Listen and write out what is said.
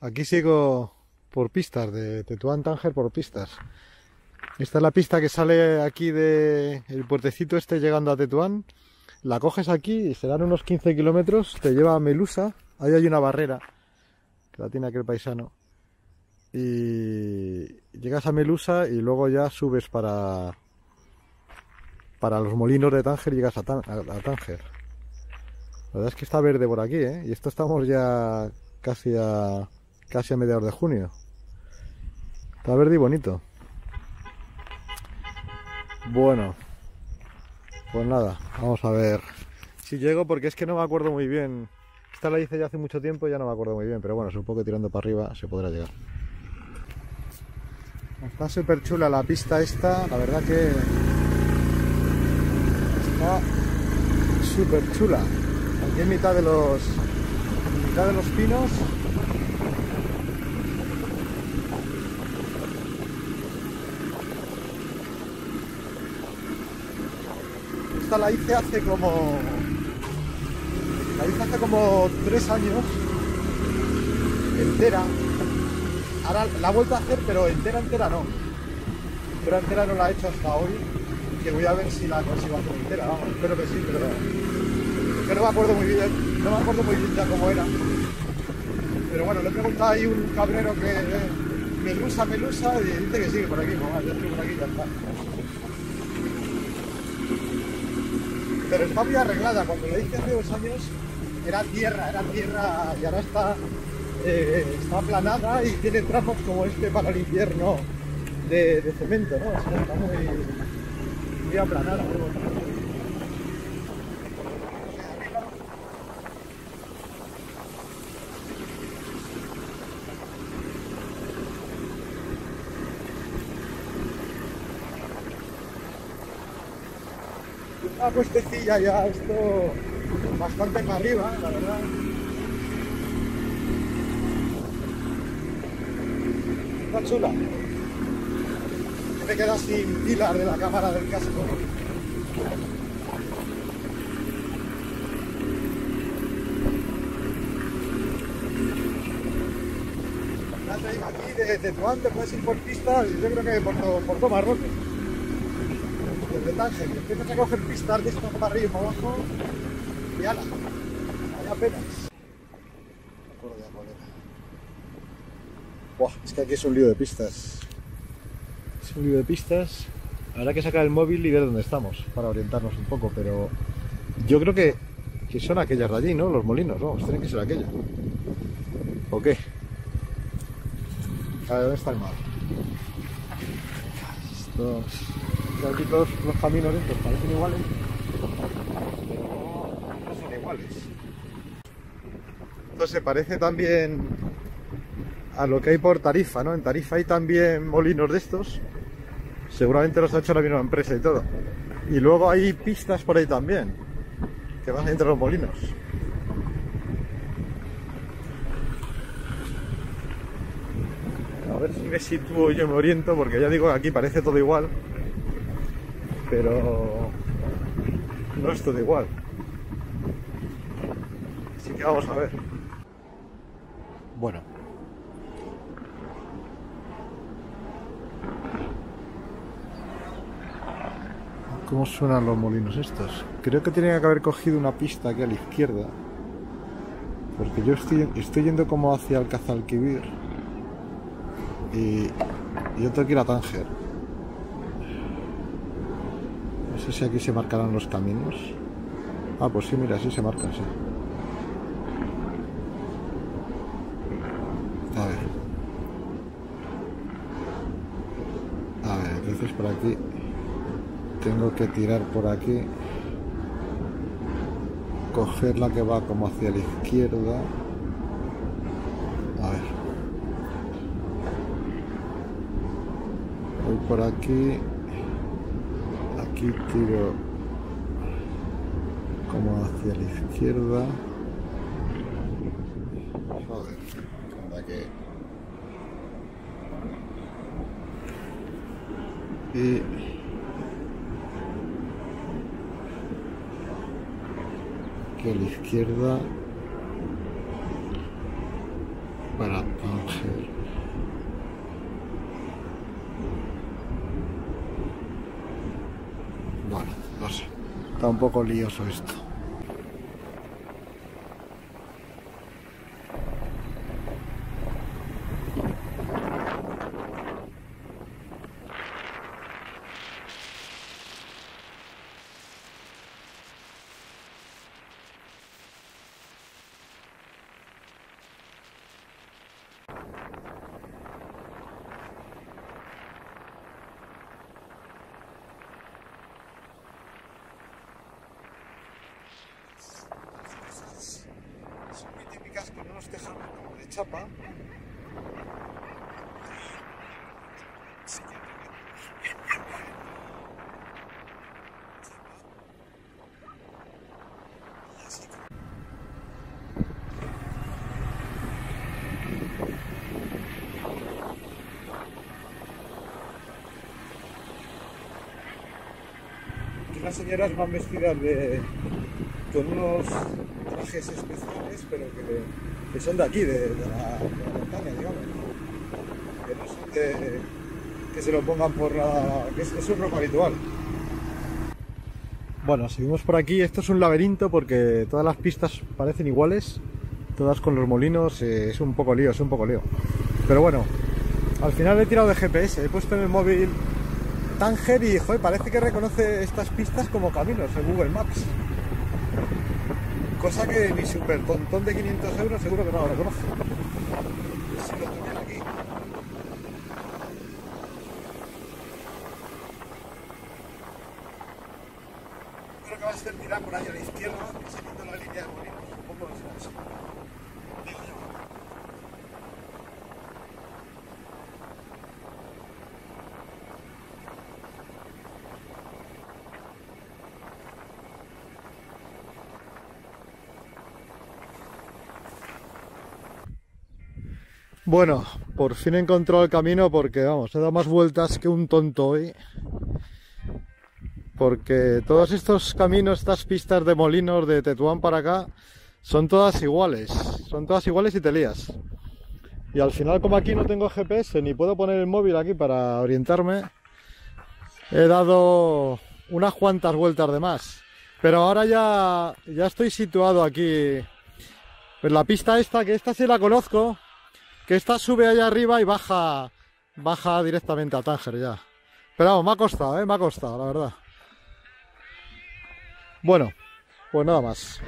aquí sigo por pistas, de Tetuán Tánger por pistas. Esta es la pista que sale aquí de el puertecito este llegando a Tetuán. La coges aquí y se dan unos 15 kilómetros, te lleva a Melusa. Ahí hay una barrera que la tiene aquel paisano. Y llegas a Melusa y luego ya subes para para los molinos de Tánger y llegas a- a Tánger. La verdad es que está verde por aquí, ¿eh? Y esto estamos ya casi a casi a mediados de junio. Está verde y bonito. Bueno, pues nada, vamos a ver si llego porque es que no me acuerdo muy bien. Esta la hice ya hace mucho tiempo y ya no me acuerdo muy bien, pero bueno, supongo que tirando para arriba se podrá llegar. Está súper chula la pista esta, la verdad que está súper chula. Aquí en mitad de los en mitad de los pinos. La hice hace como la hice hace como tres años entera. Ahora la he a hacer, pero entera entera no. Entera entera no la he hecho hasta hoy. Que voy a ver si la consigo hacer entera, vamos, espero que sí, pero que no me acuerdo muy bien, no me acuerdo muy bien ya cómo era. Pero bueno, le he preguntado ahí un cabrero que eh, melusa, melusa, y dice que sigue por aquí, pues, yo estoy por aquí ya está. Pero está muy arreglada, cuando le hice hace dos años era tierra, era tierra y ahora está, eh, está aplanada y tiene tramos como este para el invierno de, cemento, ¿no? O sea, está muy, muy aplanada. Una puestecilla ya, esto bastante para arriba, la verdad. Está chula. Me queda sin pilar de la cámara del casco. Aquí de Tetuán te puedes ir yo creo que por, por todo Marruecos y empiezas a coger pistas de esto para arriba y para abajo y ala, hay apenas. Buah, es que aquí es un lío de pistas. Es un lío de pistas. Habrá que sacar el móvil y ver dónde estamos para orientarnos un poco, pero yo creo que, que son aquellas de allí, ¿no? Los molinos, vamos, tienen que ser aquellas. ¿O qué? A ver, ¿dónde está el mar? Estos... Aquí todos los caminos estos parecen iguales, pero no son iguales. Esto se parece también a lo que hay por Tarifa, ¿no? En Tarifa hay también molinos de estos. Seguramente los ha hecho la misma empresa y todo. Y luego hay pistas por ahí también, que van entre los molinos. A ver si me sitúo yo me oriento, porque ya digo que aquí parece todo igual, pero no es todo igual. Así que vamos a ver. Bueno. ¿Cómo suenan los molinos estos? Creo que tenía que haber cogido una pista aquí a la izquierda. Porque yo estoy, estoy yendo como hacia el Cazalquivir. Y, y yo tengo que ir a Tánger. No sé si aquí se marcarán los caminos. Ah, pues sí, mira, sí se marcan, sí. A ver. A ver, entonces por aquí tengo que tirar por aquí. Coger la que va como hacia la izquierda. A ver. Voy por aquí. Aquí tiro como hacia la izquierda. Joder, que. Y. Aquí a la izquierda. para Tánger. Bueno, no sé. Está un poco lioso esto. son muy típicas con unos tejanos como de las señoras van vestidas de, con unos trajes especiales, pero que, que son de aquí, de, la, montaña, digamos. Que se lo pongan por la. que es, es un ropa habitual. Bueno, seguimos por aquí. Esto es un laberinto porque todas las pistas parecen iguales, todas con los molinos. eh, es un poco lío, es un poco lío. Pero bueno, al final he tirado de GPS, he puesto en el móvil Tanger y joder, parece que reconoce estas pistas como caminos en Google Maps. Cosa que mi super tontón de 500 euros seguro que no lo reconoce. Si lo tuviera aquí. Creo que va a ser tirar por ahí a la izquierda, siguiendo la línea de molinos. Supongo que será Bueno, por fin he encontrado el camino porque, vamos, he dado más vueltas que un tonto hoy. Porque todos estos caminos, estas pistas de molinos de Tetuán para acá, son todas iguales. Son todas iguales y te lías. Y al final, como aquí no tengo GPS ni puedo poner el móvil aquí para orientarme, he dado unas cuantas vueltas de más. Pero ahora ya, ya estoy situado aquí. Pues la pista esta, que esta sí la conozco, que esta sube allá arriba y baja baja directamente a Tánger ya. Pero vamos, me ha costado, ¿eh? me ha costado, la verdad. Bueno, pues nada más.